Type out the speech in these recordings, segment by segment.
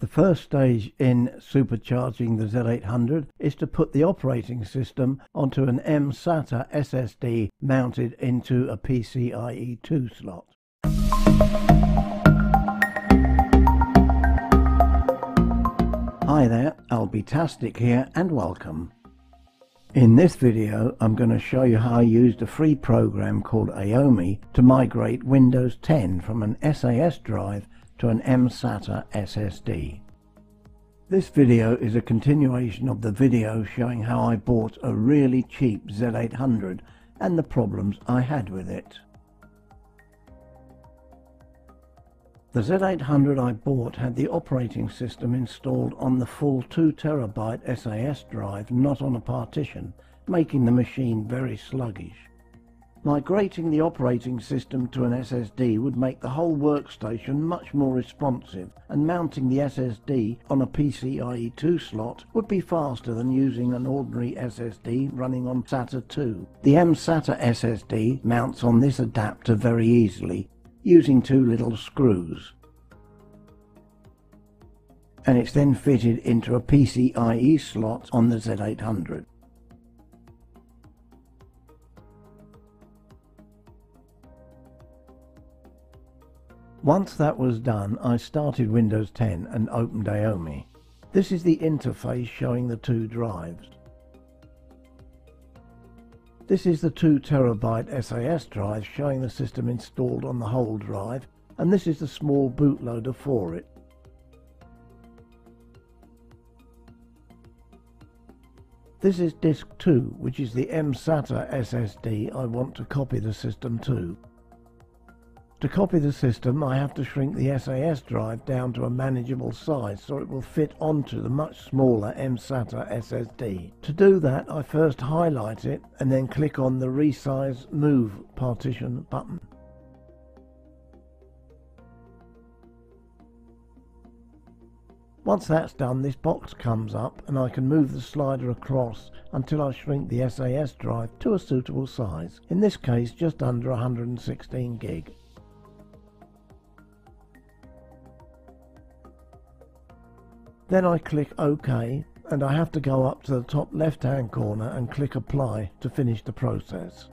The first stage in supercharging the Z800 is to put the operating system onto an mSATA SSD mounted into a PCIe 2 slot. Hi there, Albytastic here and welcome. In this video I'm going to show you how I used a free program called AOMEI to migrate Windows 10 from an SAS drive to an mSATA SSD. This video is a continuation of the video showing how I bought a really cheap Z800 and the problems I had with it. The Z800 I bought had the operating system installed on the full 2TB SAS drive, not on a partition, making the machine very sluggish. Migrating the operating system to an SSD would make the whole workstation much more responsive and mounting the SSD on a PCIe 2 slot would be faster than using an ordinary SSD running on SATA 2. The mSATA SSD mounts on this adapter very easily using two little screws and it's then fitted into a PCIe slot on the Z800. Once that was done, I started Windows 10 and opened AOMEI. This is the interface showing the two drives. This is the 2 terabyte SAS drive showing the system installed on the whole drive, and this is the small bootloader for it. This is disk 2, which is the mSATA SSD I want to copy the system to. To copy the system I have to shrink the SAS drive down to a manageable size so it will fit onto the much smaller mSATA SSD. To do that I first highlight it and then click on the Resize Move Partition button. Once that's done this box comes up and I can move the slider across until I shrink the SAS drive to a suitable size, in this case just under 116 gig. Then I click OK and I have to go up to the top left hand corner and click apply to finish the process.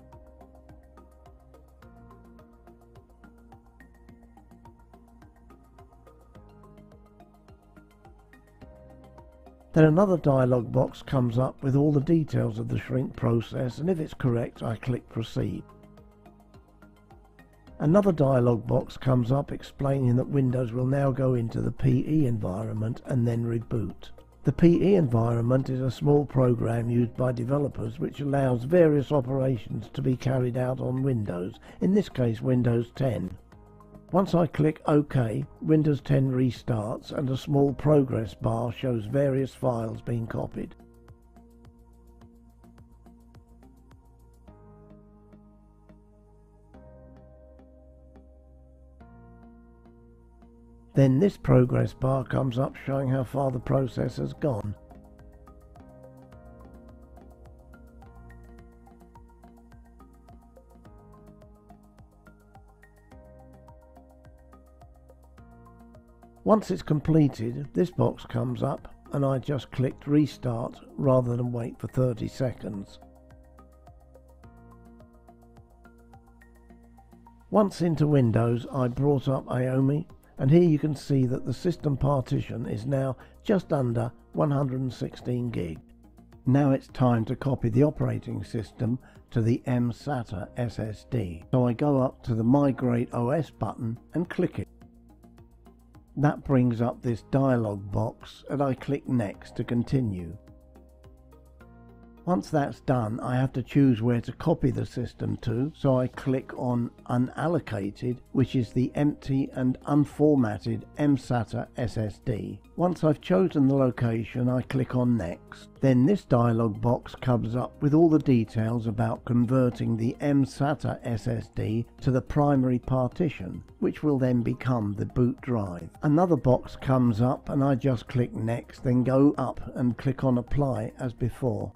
Then another dialog box comes up with all the details of the shrink process and if it's correct I click proceed. Another dialog box comes up explaining that Windows will now go into the PE environment and then reboot. The PE environment is a small program used by developers which allows various operations to be carried out on Windows, in this case Windows 10. Once I click OK, Windows 10 restarts and a small progress bar shows various files being copied. Then this progress bar comes up showing how far the process has gone. Once it's completed, this box comes up and I just clicked restart rather than wait for 30 seconds. Once into Windows, I brought up AOMEI and here you can see that the system partition is now just under 116 gig. Now it's time to copy the operating system to the mSATA SSD. So I go up to the Migrate OS button and click it. That brings up this dialog box and I click Next to continue. Once that's done, I have to choose where to copy the system to, so I click on Unallocated, which is the empty and unformatted mSATA SSD. Once I've chosen the location, I click on Next. Then this dialog box comes up with all the details about converting the mSATA SSD to the primary partition, which will then become the boot drive. Another box comes up and I just click Next, then go up and click on Apply as before.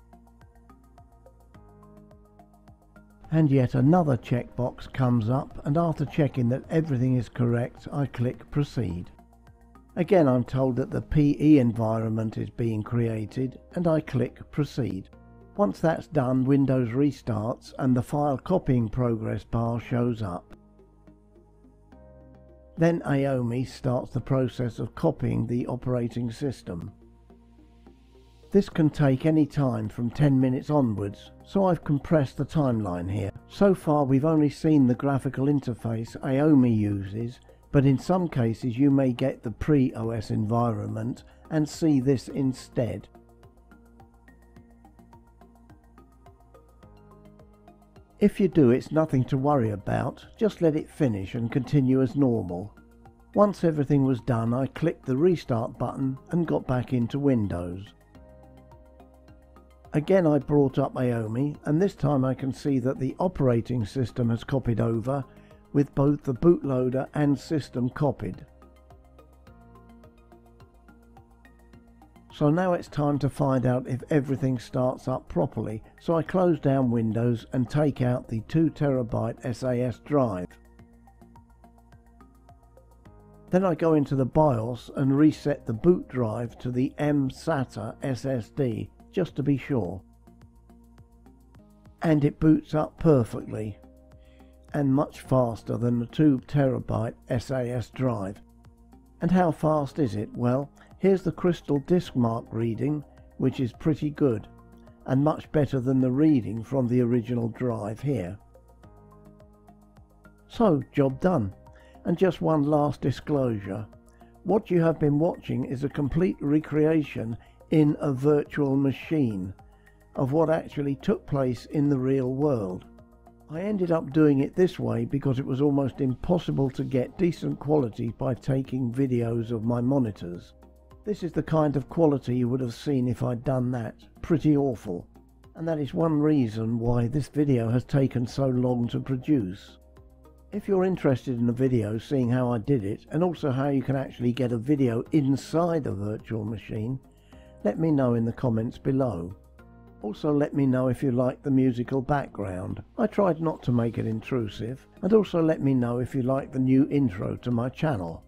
And yet another checkbox comes up and after checking that everything is correct I click proceed. Again I'm told that the PE environment is being created and I click proceed. Once that's done Windows restarts and the file copying progress bar shows up. Then AOMEI starts the process of copying the operating system. This can take any time from 10 minutes onwards, so I've compressed the timeline here. So far we've only seen the graphical interface AOMEI uses, but in some cases you may get the pre-OS environment and see this instead. If you do it's nothing to worry about, just let it finish and continue as normal. Once everything was done I clicked the restart button and got back into Windows. Again I brought up AOMEI and this time I can see that the operating system has copied over with both the bootloader and system copied. So now it's time to find out if everything starts up properly so I close down Windows and take out the 2TB SAS drive. Then I go into the BIOS and reset the boot drive to the M-SATA SSD just to be sure. And it boots up perfectly and much faster than the 2 terabyte SAS drive. And how fast is it? Well, here's the CrystalDiskMark reading, which is pretty good and much better than the reading from the original drive here. So, job done. And just one last disclosure. What you have been watching is a complete recreation in a virtual machine of what actually took place in the real world. I ended up doing it this way because it was almost impossible to get decent quality by taking videos of my monitors. This is the kind of quality you would have seen if I'd done that. Pretty awful. And that is one reason why this video has taken so long to produce. If you're interested in the video seeing how I did it and also how you can actually get a video inside a virtual machine, let me know in the comments below. Also let me know if you like the musical background. I tried not to make it intrusive. And also let me know if you like the new intro to my channel.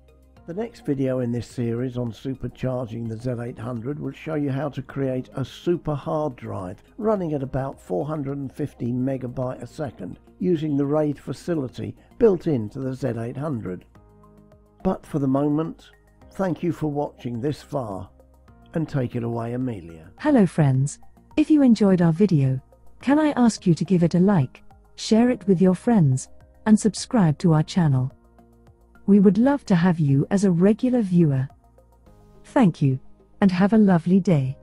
The next video in this series on supercharging the Z800 will show you how to create a super hard drive running at about 450 megabyte a second using the RAID facility built into the Z800. But for the moment, thank you for watching this far and take it away Amelia. Hello friends. If you enjoyed our video, can I ask you to give it a like, share it with your friends, and subscribe to our channel. We would love to have you as a regular viewer. Thank you, and have a lovely day.